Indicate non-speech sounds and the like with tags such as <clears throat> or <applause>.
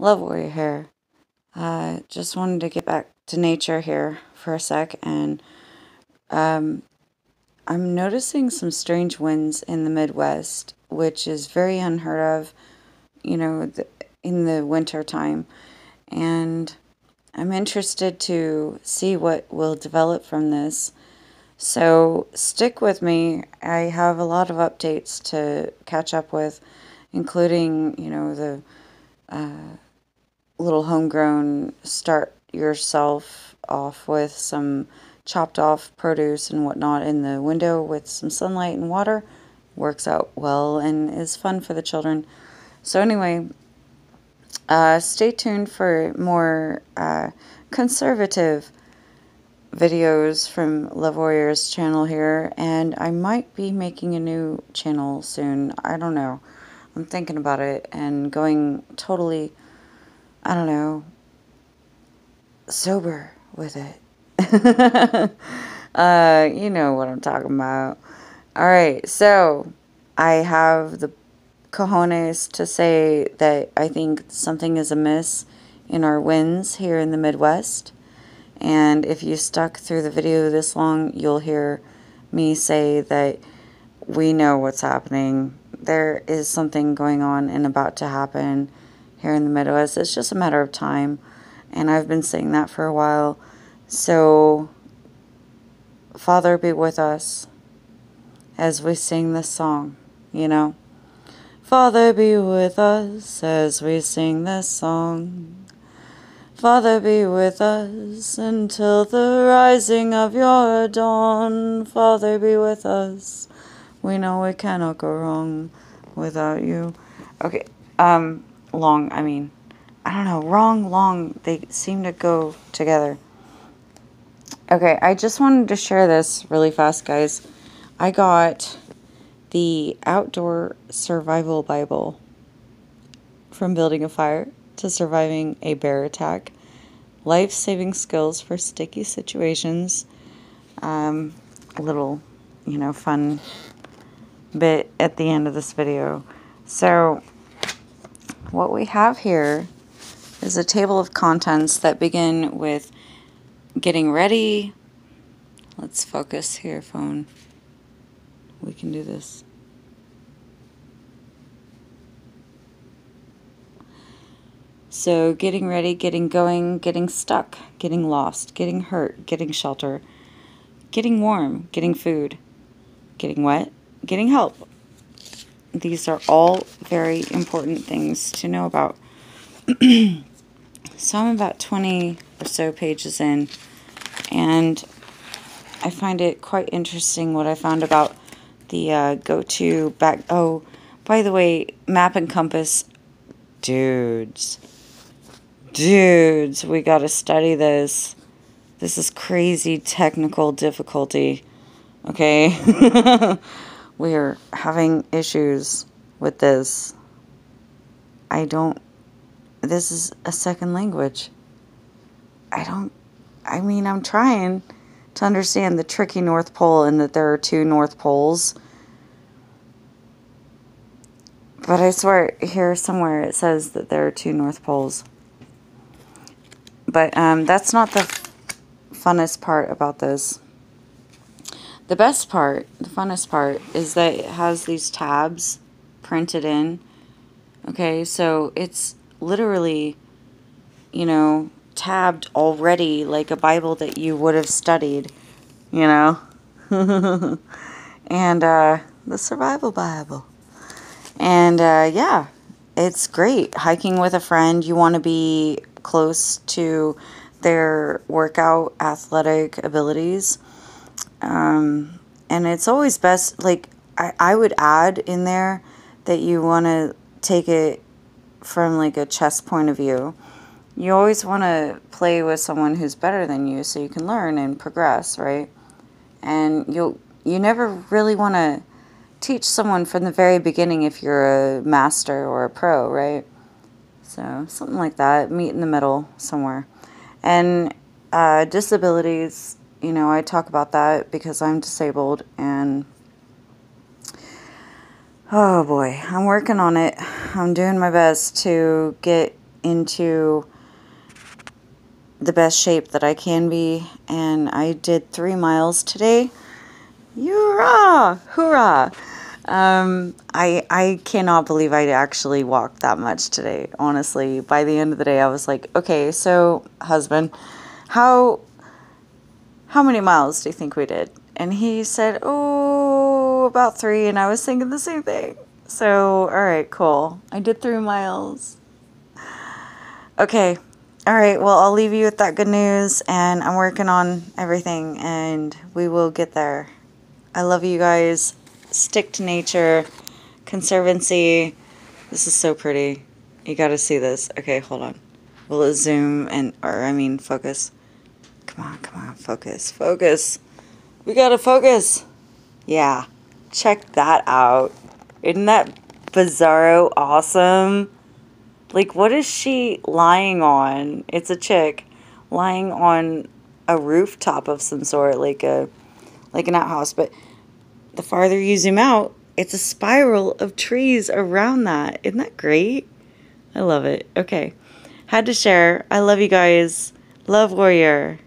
Love Warrior here. Uh, just wanted to get back to nature here for a sec, and um, I'm noticing some strange winds in the Midwest, which is very unheard of, you know, the, in the winter time. And I'm interested to see what will develop from this. So stick with me. I have a lot of updates to catch up with, including, you know, the uh, little homegrown start yourself off with some chopped off produce and whatnot in the window with some sunlight and water works out well and is fun for the children. So, anyway, uh, stay tuned for more uh, conservative videos from Love Warriors channel here, and I might be making a new channel soon. I don't know. I'm thinking about it and going totally I don't know, sober with it. <laughs> uh, you know what I'm talking about. All right, so I have the cojones to say that I think something is amiss in our winds here in the Midwest. And if you stuck through the video this long, you'll hear me say that we know what's happening. There is something going on and about to happen here in the Midwest. It's just a matter of time. And I've been saying that for a while. So, Father, be with us as we sing this song, you know. Father, be with us as we sing this song. Father, be with us until the rising of your dawn. Father, be with us. We know we cannot go wrong without you. Okay, um, long, I mean, I don't know, wrong, long, they seem to go together. Okay, I just wanted to share this really fast, guys. I got the Outdoor Survival Bible from building a fire to surviving a bear attack, life saving skills for sticky situations, um, a little, you know, fun bit at the end of this video. So, what we have here is a table of contents that begin with getting ready. Let's focus here, phone. We can do this. So, getting ready, getting going, getting stuck, getting lost, getting hurt, getting shelter, getting warm, getting food, getting wet, getting help, these are all very important things to know about. <clears throat> so I'm about 20 or so pages in, and I find it quite interesting what I found about the uh, go-to back. Oh, by the way, map and compass, dudes, dudes, we got to study this. This is crazy technical difficulty. Okay. <laughs> we're having issues with this. I don't, this is a second language. I don't, I mean, I'm trying to understand the tricky North Pole and that there are two North Poles. But I swear, here somewhere it says that there are two North Poles. But um, that's not the funnest part about this. The best part, the funnest part, is that it has these tabs printed in. Okay, so it's literally, you know, tabbed already like a Bible that you would have studied, you know. <laughs> and uh, the Survival Bible. And uh, yeah, it's great. Hiking with a friend, you want to be close to their workout athletic abilities um, and it's always best, like, I, I would add in there that you want to take it from like a chess point of view. You always want to play with someone who's better than you so you can learn and progress, right? And you'll you never really want to teach someone from the very beginning if you're a master or a pro, right? So something like that. Meet in the middle somewhere. And uh, disabilities you know, I talk about that because I'm disabled and oh boy, I'm working on it. I'm doing my best to get into the best shape that I can be. And I did three miles today. Hoorah! Hoorah! Um, I I cannot believe I actually walked that much today. Honestly, by the end of the day, I was like, okay, so husband, how how many miles do you think we did? And he said, oh, about three. And I was thinking the same thing. So, all right, cool. I did three miles. Okay. All right. Well, I'll leave you with that good news. And I'm working on everything and we will get there. I love you guys. Stick to nature. Conservancy. This is so pretty. You got to see this. Okay, hold on. Will it zoom and, or I mean, focus? Come on, come on, focus, focus. We gotta focus. Yeah, check that out. Isn't that bizarro awesome? Like, what is she lying on? It's a chick lying on a rooftop of some sort, like a like an outhouse. But the farther you zoom out, it's a spiral of trees around that. Isn't that great? I love it. Okay, had to share. I love you guys. Love warrior.